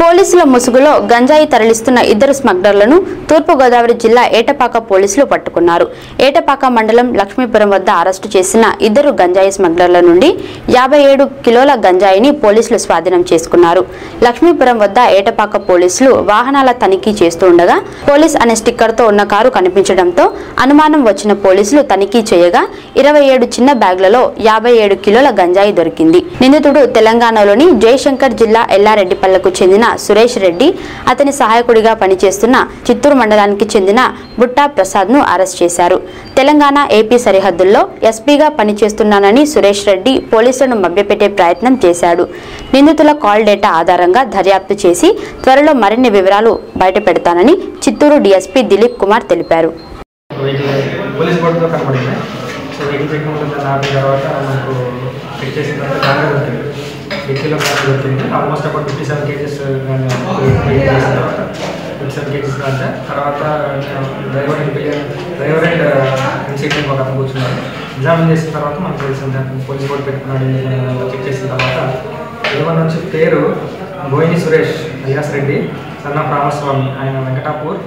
పోలీసుల ముసుగులో గంజాయి తరలిస్తున్న ఇద్దరు స్మగ్లర్లను తూర్పుగోదావరి జిల్లా ఏటపాక పోలీసులు పట్టుకున్నారు. ఏటపాక మండలం లక్ష్మీపురం వద్ద అరెస్టు చేసిన ఇద్దరు గంజాయి స్మగ్లర్ల నుండి యాభై ఏడు కిలోల గంజాయిని పోలీసులు స్వాధీనం చేసుకున్నారు. లక్ష్మీపురం వద్ద ఏటపాక పోలీసులు వాహనాల తనిఖీ చేస్తూ ఉండగా పోలీస్ అనే స్టిక్కర్తో ఉన్న కారు కనిపించడంతో అనుమానం వచ్చిన పోలీసులు తనిఖీ చేయగా ఇరవై ఏడు చిన్న బ్యాగ్లలో యాభై ఏడు కిలోల గంజాయి దొరికింది. నిందితుడు తెలంగాణలోని జయశంకర్ జిల్లా ఎల్లారెడ్డిపల్లకు చెందిన సురేష్ రెడ్డి అతని సహాయకుడిగా పనిచేస్తున్న చిత్తూరు మండలానికి చెందిన బుట్టా ప్రసాద్ను అరెస్ట్ చేశారు. తెలంగాణ ఏపీ సరిహద్దుల్లో ఎస్పీగా పనిచేస్తున్నానని సురేష్ రెడ్డి పోలీసులను మభ్యపెట్టే ప్రయత్నం చేశాడు. నిందితుల కాల్ డేటా ఆధారంగా దర్యాప్తు చేసి త్వరలో మరిన్ని వివరాలు బయటపెడతానని చిత్తూరు డీఎస్పీ దిలీప్ కుమార్ తెలిపారు. పోలీస్ బోర్డుతో కనబడింది సో వెయిటింగ్ చెక్ ఉంటుంది ఆపిన తర్వాత మనకు చెక్ చేసిన తర్వాత దాంట్లో దొరికింది వెహికల్లో దొరికింది almost about fifty seven KGs తర్వాత ఫిఫ్టీ సెవెన్ కేజెస్ అంటే తర్వాత డ్రైవర్ అండ్ డ్రైవర్ అండ్ ఇన్సెక్టివ్ ఒక అతను కూర్చున్నారు. ఎగ్జామిన్ చేసిన తర్వాత మనకు తెలిసింది పోలీస్ బోర్డు పెట్టుకున్నాడు చెక్ uh, చేసిన తర్వాత ఇవన్న వచ్చి పేరు గోయిని సురేష్ అలియాస్ రెడ్డి సన్న రామస్వామి ఆయన వెంకటాపూర్